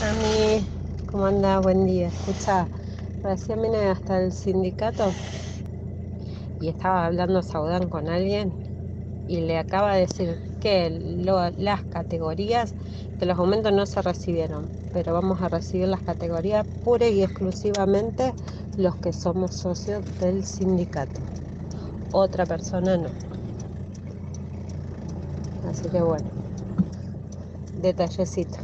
Yami, ¿cómo anda? Buen día. Escucha, recién vine hasta el sindicato y estaba hablando Saudán con alguien y le acaba de decir que lo- las categorías, que los aumentos no se recibieron, pero vamos a recibir las categorías pura y exclusivamente los que somos socios del sindicato. Otra persona no. Así que bueno, detallecito.